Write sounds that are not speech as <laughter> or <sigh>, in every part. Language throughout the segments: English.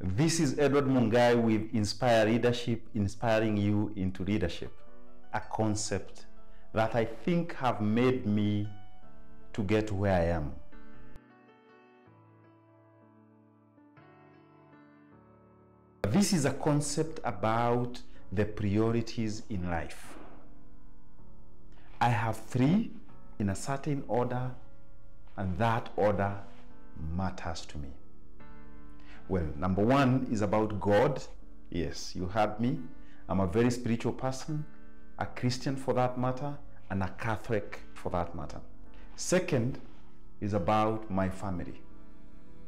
This is Edward Mungai with Inspire Leadership, inspiring you into leadership, a concept that I think have made me to get where I am. This is a concept about the priorities in life. I have three in a certain order, and that order matters to me. Well, number one is about God. Yes, you heard me. I'm a very spiritual person, a Christian for that matter, and a Catholic for that matter. Second is about my family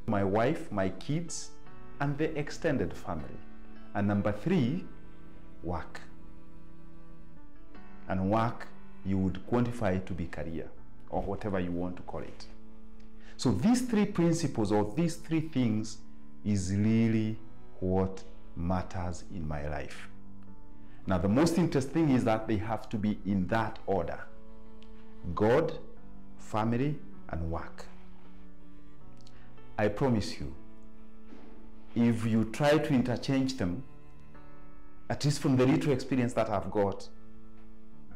my wife, my kids, and the extended family. And number three, work. And work, you would quantify to be career or whatever you want to call it. So these three principles or these three things is really what matters in my life. Now, the most interesting thing is that they have to be in that order God, family, and work. I promise you, if you try to interchange them, at least from the little experience that I've got,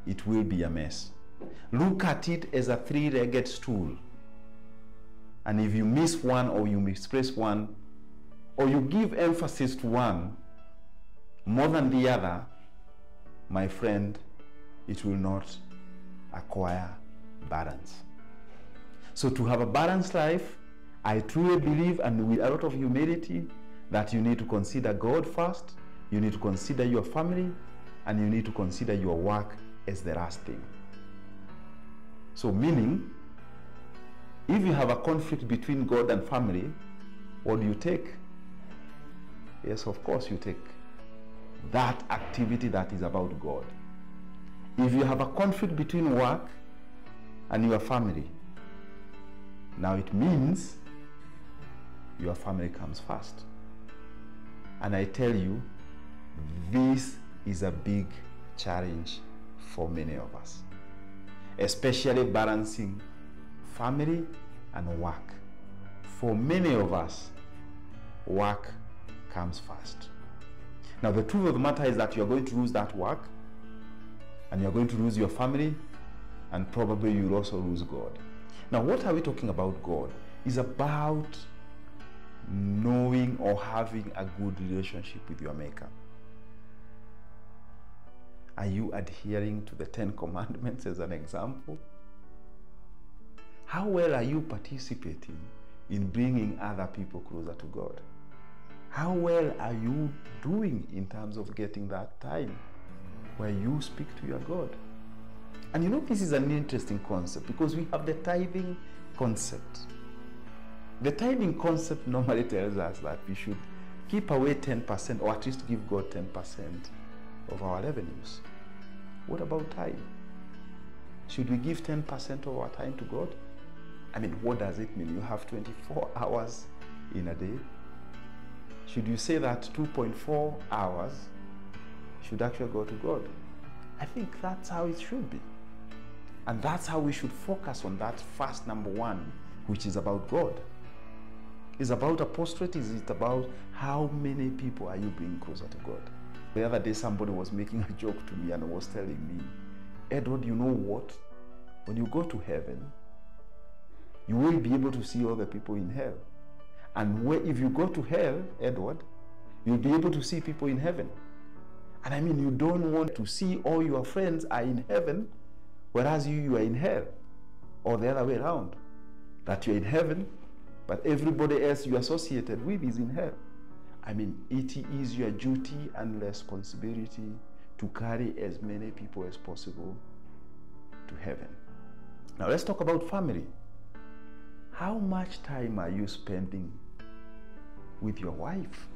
it will be a mess. Look at it as a three legged stool. And if you miss one or you misplace one, or you give emphasis to one more than the other, my friend, it will not acquire balance. So, to have a balanced life, I truly believe, and with a lot of humility, that you need to consider God first, you need to consider your family, and you need to consider your work as the last thing. So, meaning, if you have a conflict between God and family, what do you take? Yes, of course, you take that activity that is about God. If you have a conflict between work and your family, now it means your family comes first. And I tell you, this is a big challenge for many of us, especially balancing family and work. For many of us, work comes first. Now, the truth of the matter is that you're going to lose that work, and you're going to lose your family, and probably you'll also lose God. Now, what are we talking about God? Is about knowing or having a good relationship with your Maker. Are you adhering to the Ten Commandments as an example? How well are you participating in bringing other people closer to God? How well are you doing in terms of getting that time where you speak to your God? And you know, this is an interesting concept because we have the tithing concept. The tithing concept normally tells us that we should keep away 10% or at least give God 10% of our revenues. What about time? Should we give 10% of our time to God? I mean, what does it mean? You have 24 <laughs> hours in a day. Should you say that 2.4 hours should actually go to God? I think that's how it should be. And that's how we should focus on that first number one, which is about God. Is about apostolate? Is it about how many people are you bringing closer to God? The other day, somebody was making a joke to me and was telling me, Edward, you know what? When you go to heaven, you will be able to see all the people in hell. And where, if you go to hell, Edward, you'll be able to see people in heaven. And I mean, you don't want to see all your friends are in heaven, whereas you, you are in hell. Or the other way around. That you're in heaven, but everybody else you associated with is in hell. I mean, it is your duty and responsibility to carry as many people as possible to heaven. Now, let's talk about family. How much time are you spending with your wife?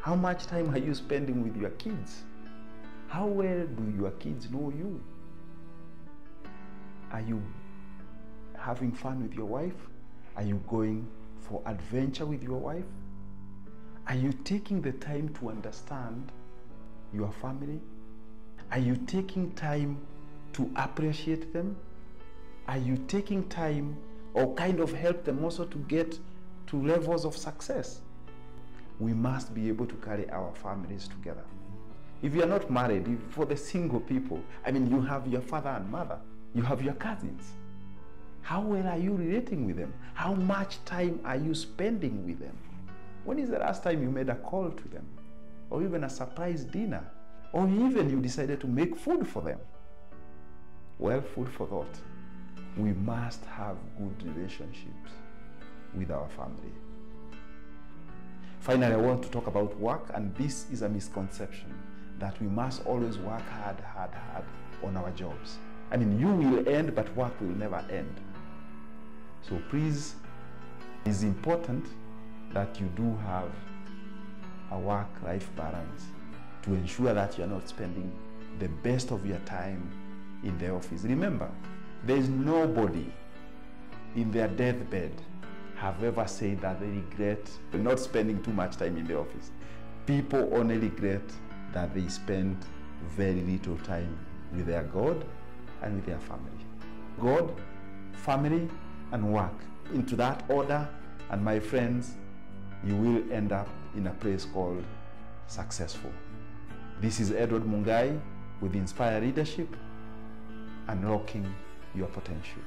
How much time are you spending with your kids? How well do your kids know you? Are you having fun with your wife? Are you going for adventure with your wife? Are you taking the time to understand your family? Are you taking time to appreciate them? Are you taking time or kind of help them also to get to levels of success? we must be able to carry our families together. If you are not married, if, for the single people, I mean, you have your father and mother, you have your cousins. How well are you relating with them? How much time are you spending with them? When is the last time you made a call to them? Or even a surprise dinner? Or even you decided to make food for them? Well, food for thought. We must have good relationships with our family. Finally, I want to talk about work, and this is a misconception that we must always work hard, hard, hard on our jobs. I mean, you will end, but work will never end. So please, it's important that you do have a work-life balance to ensure that you're not spending the best of your time in the office. Remember, there is nobody in their deathbed have ever said that they regret not spending too much time in the office. People only regret that they spend very little time with their God and with their family. God, family, and work. Into that order, and my friends, you will end up in a place called successful. This is Edward Mungai with Inspire Leadership, unlocking your potential.